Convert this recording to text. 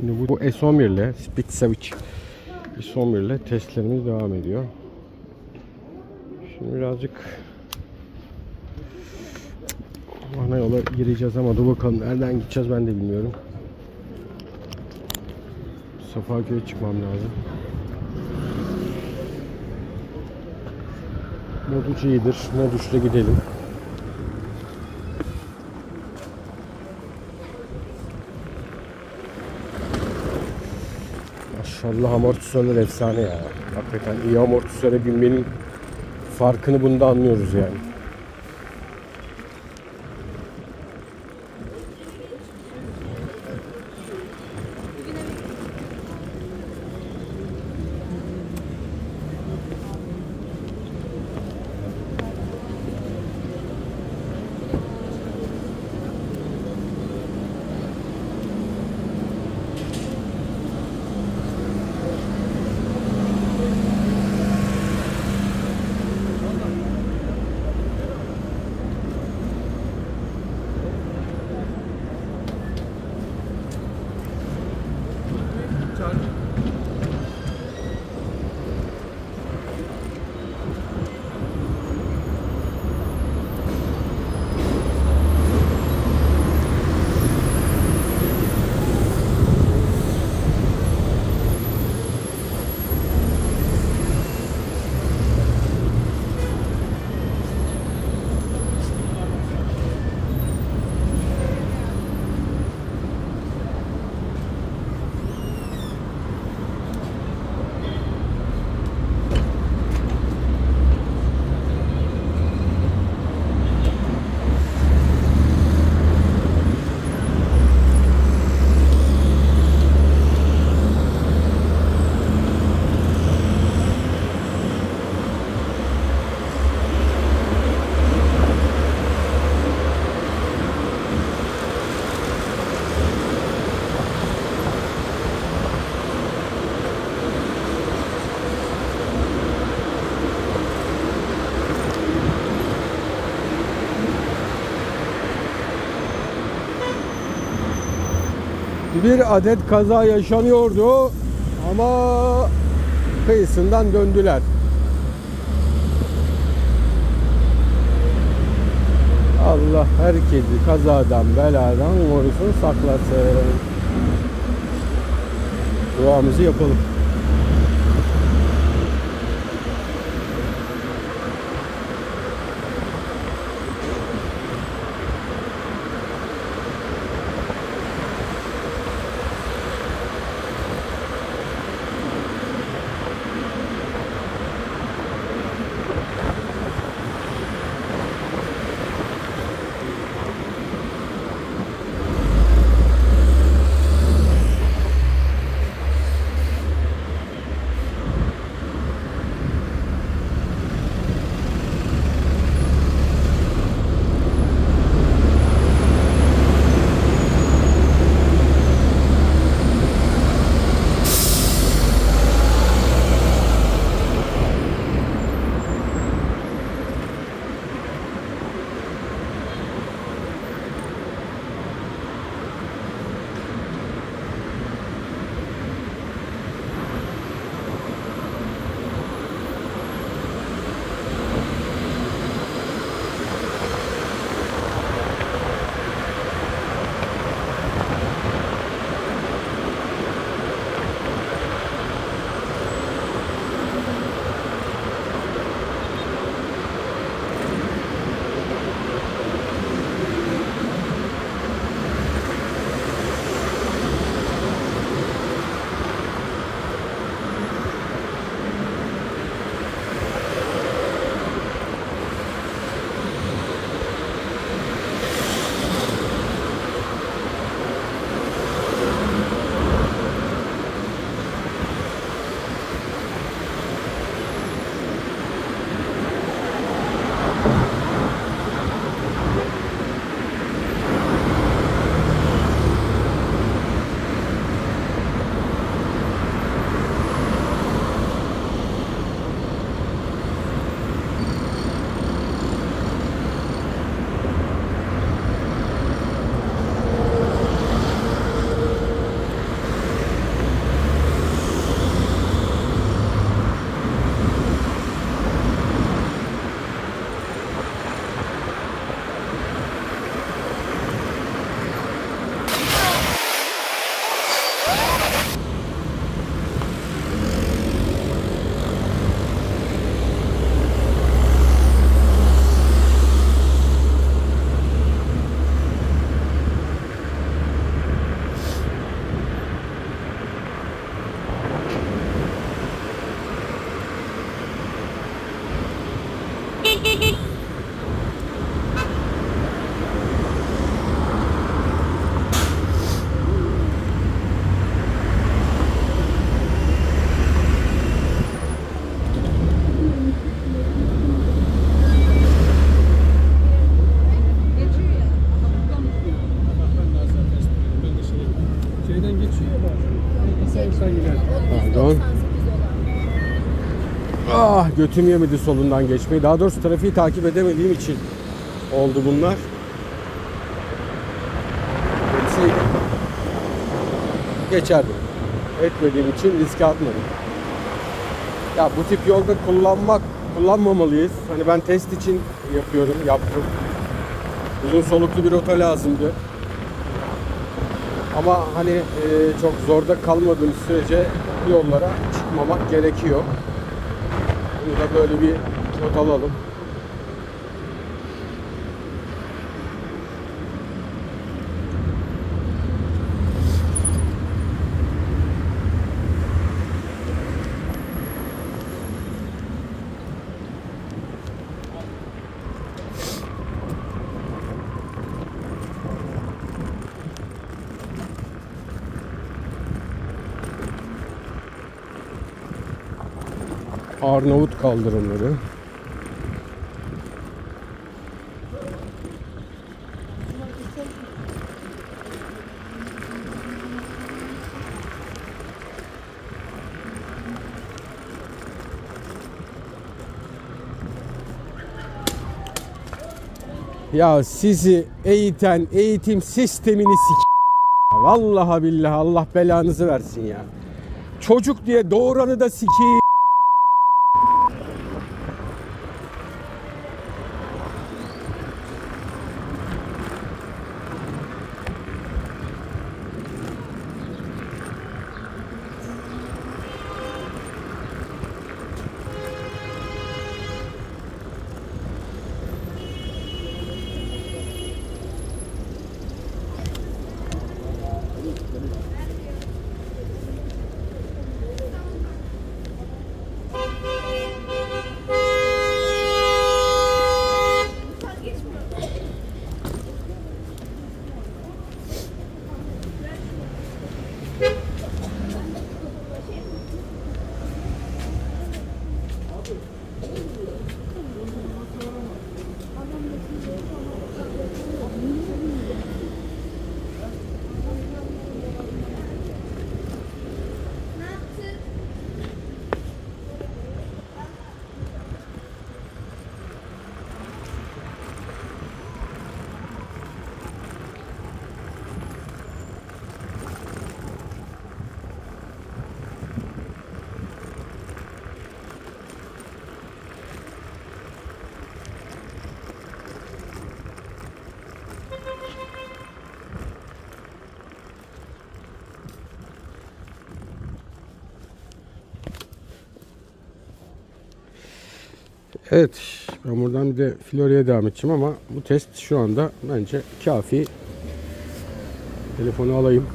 Şimdi bu, bu S11 ile Speed Savage S11 ile testlerimiz devam ediyor. Şimdi birazcık ana yola gireceğiz ama dur bakalım nereden gideceğiz ben de bilmiyorum. Safaköy'e çıkmam lazım. Mod 3 iyidir. Mod 3'te gidelim. Maşallah amortisörler efsane ya. Hakikaten iyi amortisöre binmenin farkını bunda anlıyoruz yani. Bir adet kaza yaşanıyordu ama kıyısından döndüler. Allah herkesi kazadan beladan korusun saklasın. Duamızı yapalım. Götüm yemedi solundan geçmeyi. Daha doğrusu trafiği takip edemediğim için oldu bunlar. Geçseydim geçerdim. Etmediğim için riske atmadım. Ya bu tip yolda kullanmak kullanmamalıyız. Hani ben test için yapıyorum, yaptım. Uzun soluklu bir rota lazımdı. Ama hani e, çok zorda kalmadığım sürece yollara çıkmamak gerekiyor. Bunu da böyle bir not alalım. Arnavut kaldırımları. Ya sizi eğiten eğitim sistemini sik Vallahi billahi Allah belanızı versin ya. Çocuk diye doğuranı da sikeyim. Evet, ben buradan bir de Florya'ya devam edeceğim ama bu test şu anda bence kafi. Telefonu alayım.